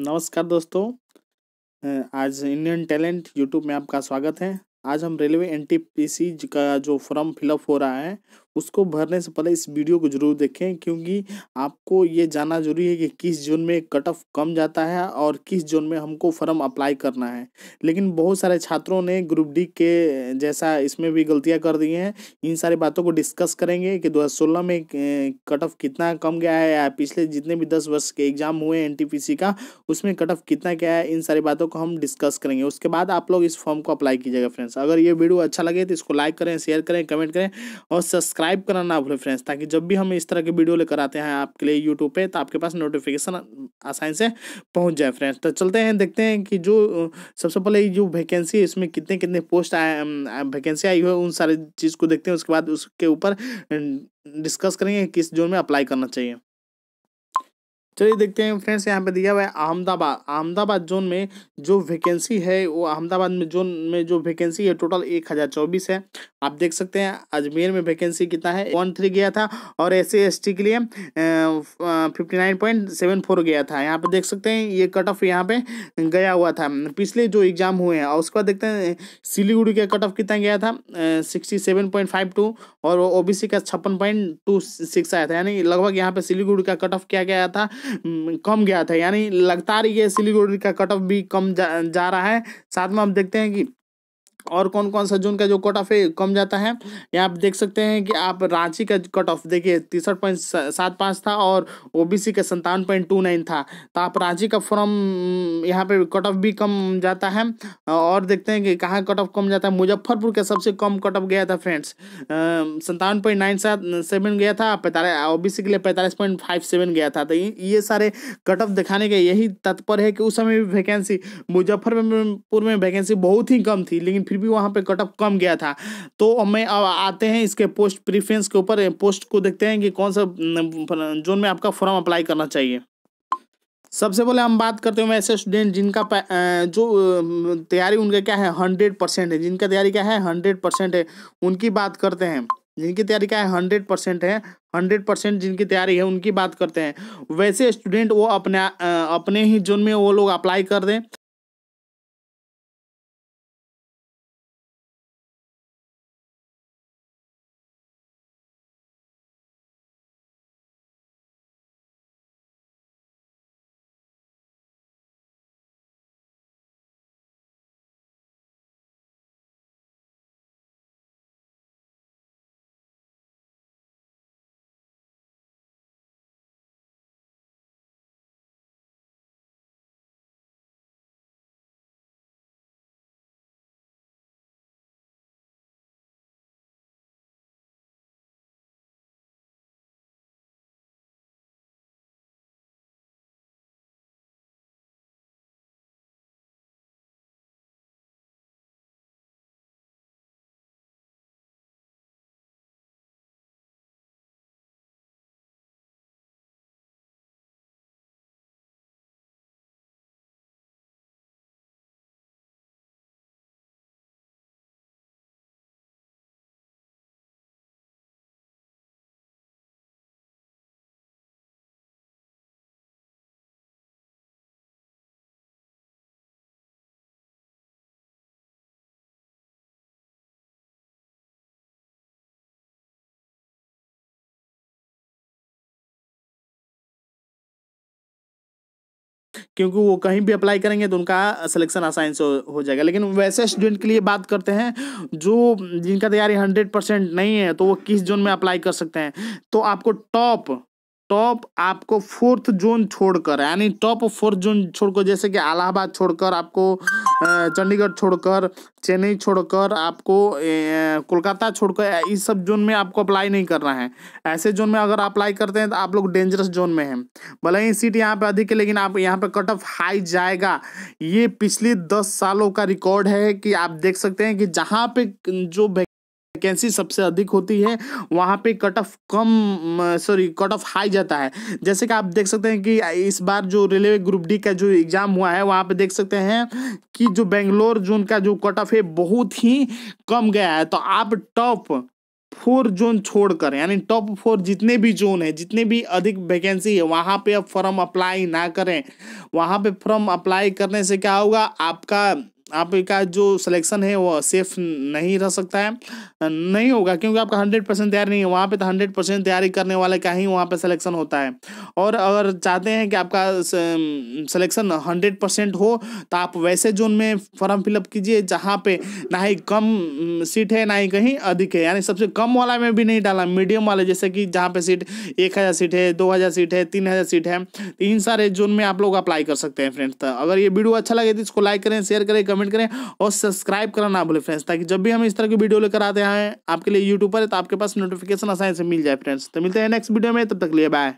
नमस्कार दोस्तों। आज इंडियन टैलेंट यूट्यूब में आपका स्वागत है। आज हम रेलवे एनटीपीसी का जो फॉर्म फिलअप हो रहा है उसको भरने से पहले इस वीडियो को ज़रूर देखें, क्योंकि आपको ये जानना ज़रूरी है कि किस जोन में कट ऑफ़ कम जाता है और किस जोन में हमको फॉर्म अप्लाई करना है। लेकिन बहुत सारे छात्रों ने ग्रुप डी के जैसा इसमें भी गलतियाँ कर दी हैं। इन सारी बातों को डिस्कस करेंगे कि 2016 में कट ऑफ़ कितना कम गया है या पिछले जितने भी दस वर्ष के एग्ज़ाम हुए एनटीपीसी का, उसमें कट ऑफ़ कितना क्या है, इन सारी बातों को हम डिस्कस करेंगे। उसके बाद आप लोग इस फॉर्म को अप्लाई कीजिएगा फ्रेंड्स। अगर ये वीडियो अच्छा लगे तो इसको लाइक करें, शेयर करें, कमेंट करें और सब्सक्राइब करना ना भूलें फ्रेंड्स, ताकि जब भी हम इस तरह के वीडियो लेकर आते हैं आपके लिए यूट्यूब पे तो आपके पास नोटिफिकेशन आसानी से पहुँच जाए फ्रेंड्स। तो चलते हैं, देखते हैं कि जो सबसे पहले जो वैकेंसी है, इसमें कितने कितने पोस्ट आए वैकेंसी आई हुई है, उन सारी चीज़ को देखते हैं, उसके बाद उसके ऊपर डिस्कस करेंगे किस जोन में अप्लाई करना चाहिए। चलिए देखते हैं फ्रेंड्स, यहाँ पे दिया हुआ है अहमदाबाद। अहमदाबाद जोन में जो वैकेंसी है, वो अहमदाबाद में जोन में जो वैकेंसी है टोटल एक हज़ार चौबीस है। आप देख सकते हैं, अजमेर में वैकेंसी कितना है? वन थ्री गया था और एस सी के लिए fifty nine point seven four गया था। यहाँ पे देख सकते हैं, ये कट ऑफ़ यहाँ पे गया हुआ था। पिछले जो एग्ज़ाम हुए हैं, और उसके बाद देखते हैं, सिलीगुड़ी का कट ऑफ़ कितना गया था? Sixty seven point five two और ओबीसी का छप्पन पॉइंट टू सिक्स आया था। यानी लगभग यहाँ पे सिलीगुड़ी का कट ऑफ़ क्या गया था? कम गया था। यानी लगातार ये सिलीगुड़ी का कट ऑफ़ भी कम जा, जा रहा है। साथ में हम देखते हैं कि और कौन कौन सा जोन का जो कट ऑफ़ है, कम जाता है। यहाँ आप देख सकते हैं कि आप रांची का कट ऑफ़ देखिए, तिरसठ पॉइंट सात पाँच था और ओबीसी का संतावन पॉइंट टू नाइन था। तो आप रांची का फॉर्म यहाँ पे कट ऑफ़ भी कम जाता है। और देखते हैं कि कहाँ कट ऑफ़ कम जाता है। मुजफ्फरपुर का सबसे कम कट ऑफ़ गया था फ्रेंड्स संतावन पॉइंट नाइन सात, सेवन गया था, पैंतालीस ओबीसी के लिए पैंतालीस पॉइंट फाइव सेवन गया था। तो ये सारे कट ऑफ़ दिखाने का यही तत्पर है कि उस समय भी वैकेंसी मुजफ्फरपुर में वैकेंसी बहुत ही कम थी, लेकिन फिर भी वहाँ पे कट ऑफ़ कम गया था। तो हमें अब आते हैं इसके पोस्ट प्रीफरेंस के ऊपर पोस्ट को देखते हैं कि कौन सा जोन में आपका फॉर्म अप्लाई करना चाहिए। सबसे पहले हम बात करते हैं ऐसे स्टूडेंट जिनका जो तैयारी उनका क्या है? हंड्रेड परसेंट है। जिनका तैयारी क्या है? हंड्रेड परसेंट है। उनकी बात करते हैं। जिनकी तैयारी क्या है? हंड्रेड परसेंट है। हंड्रेड परसेंट जिनकी तैयारी है उनकी बात करते हैं। वैसे स्टूडेंट वो अपने अपने ही जोन में वो लोग अप्लाई कर दें। क्योंकि वो कहीं भी अप्लाई करेंगे तो उनका सिलेक्शन आसानी से हो, हो जाएगा। लेकिन वैसे स्टूडेंट के लिए बात करते हैं जो जिनका तैयारी हंड्रेड परसेंट नहीं है तो वो किस जोन में अप्लाई कर सकते हैं? तो आपको टॉप टॉप आपको फोर्थ जोन छोड़कर, यानी टॉप फोर्थ जोन छोड़कर, जैसे कि इलाहाबाद छोड़कर, आपको चंडीगढ़ छोड़कर, चेन्नई छोड़कर, आपको कोलकाता छोड़कर इस सब जोन में आपको अप्लाई नहीं करना है। ऐसे जोन में अगर अप्लाई करते हैं तो आप लोग डेंजरस जोन में हैं। भले ही सीट यहाँ पे अधिक है, लेकिन आप, यहाँ पे कट ऑफ़ हाई जाएगा। ये पिछले दस सालों का रिकॉर्ड है कि आप देख सकते हैं कि जहाँ पे जो वैकेंसी सबसे अधिक होती है, वहाँ पे कट ऑफ़ कम सॉरी कट ऑफ़ हाई जाता है। जैसे कि आप देख सकते हैं कि इस बार जो रेलवे ग्रुप डी का जो एग्ज़ाम हुआ है, वहाँ पे देख सकते हैं कि जो बेंगलोर जोन का जो कट ऑफ़ है, बहुत ही कम गया है। तो आप टॉप फोर जोन छोड़कर यानी टॉप फोर जितने भी जोन है, जितने भी अधिक वैकेंसी है, वहाँ पे आप फॉर्म अप्लाई ना करें। वहाँ पे फॉर्म अप्लाई करने से क्या होगा, आपका आपका जो सिलेक्शन है वो सेफ़ नहीं रह सकता है। नहीं होगा, क्योंकि आपका हंड्रेड परसेंट तैयारी नहीं है। वहाँ पे तो हंड्रेड परसेंट तैयारी करने वाले का ही वहाँ पे सिलेक्शन होता है। और अगर चाहते हैं कि आपका सिलेक्शन हंड्रेड परसेंट हो तो आप वैसे जोन में फॉर्म फिलअप कीजिए, जहाँ पे ना ही कम सीट है, ना ही कहीं अधिक है। यानी सबसे कम वाला में भी नहीं डाला मीडियम वाले, जैसे कि जहाँ पे सीट एक हज़ार सीट है, दो हज़ार सीट है, तीन हज़ार सीट है इन सारे जोन में आप लोग अप्लाई कर सकते हैं फ्रेंड्स तो अगर ये वीडियो अच्छा लगे तो इसको लाइक करें शेयर करें कमेंट करें और सब्सक्राइब करना ना भूलें फ्रेंड्स, ताकि जब भी हम इस तरह की वीडियो लेकर आते हैं, आपके लिए यूट्यूब पर तो आपके पास नोटिफिकेशन आसानी से मिल जाए फ्रेंड्स। तो मिलते हैं नेक्स्ट वीडियो में, तब तक लिए बाय